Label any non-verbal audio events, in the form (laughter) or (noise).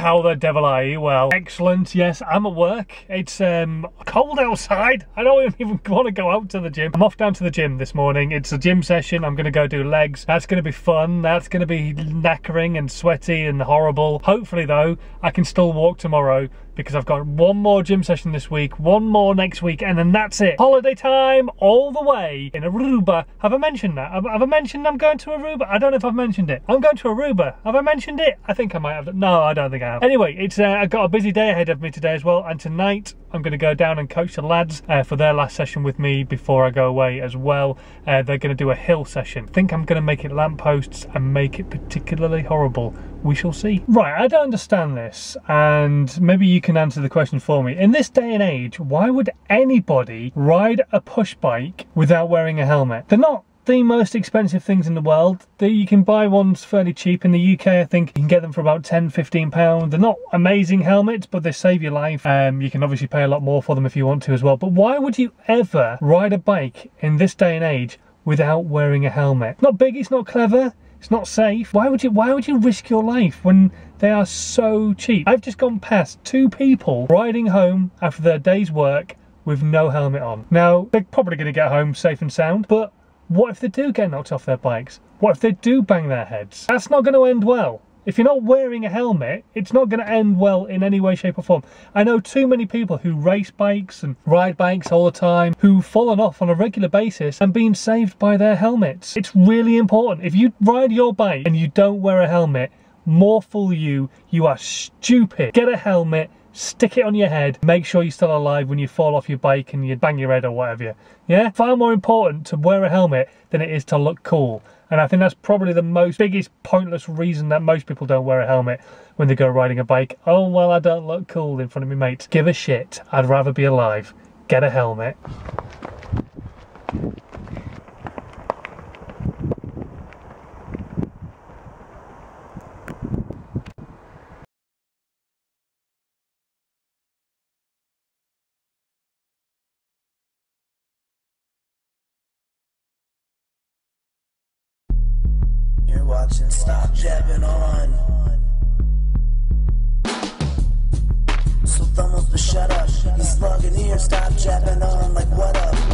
how the devil are you? Well, excellent. Yes, I'm at work. It's um, cold outside. I don't (laughs) even want to go out to the gym. I'm off down to the gym this morning. It's a gym session. I'm going to go do legs. That's going to be fun. That's going to be knackering and sweaty and horrible. Hopefully, though, I can still walk tomorrow because I've got one more gym session this week, one more next week, and then that's it. Holiday time all the way in Aruba. Have I mentioned that? Have, have I mentioned I'm going to Aruba? I don't know if I've mentioned it. I'm going to Aruba. Have I mentioned it? I think I might have. No, I don't think I have. Anyway, it's uh, I've got a busy day ahead of me today as well, and tonight I'm going to go down and coach the lads uh, for their last session with me before I go away as well. Uh, they're going to do a hill session. I think I'm going to make it lampposts and make it particularly horrible. We shall see. Right, I don't understand this, and maybe you can answer the question for me. In this day and age, why would anybody ride a push bike without wearing a helmet? They're not the most expensive things in the world. You can buy ones fairly cheap. In the UK, I think you can get them for about 10, 15 pounds. They're not amazing helmets, but they save your life. Um, you can obviously pay a lot more for them if you want to as well. But why would you ever ride a bike in this day and age without wearing a helmet? Not big, it's not clever. It's not safe. Why would you why would you risk your life when they are so cheap? I've just gone past two people riding home after their day's work with no helmet on. Now, they're probably going to get home safe and sound, but what if they do get knocked off their bikes? What if they do bang their heads? That's not going to end well. If you're not wearing a helmet, it's not going to end well in any way, shape or form. I know too many people who race bikes and ride bikes all the time, who've fallen off on a regular basis and been saved by their helmets. It's really important. If you ride your bike and you don't wear a helmet, more fool you, you are stupid. Get a helmet, stick it on your head, make sure you're still alive when you fall off your bike and you bang your head or whatever. Yeah? Far more important to wear a helmet than it is to look cool. And I think that's probably the most biggest pointless reason that most people don't wear a helmet when they go riding a bike. Oh, well, I don't look cool in front of me mates. Give a shit. I'd rather be alive. Get a helmet. You're watching Stop Jabbering On. So thumbs but shut up. He's logging here, stop jabbering on like what up?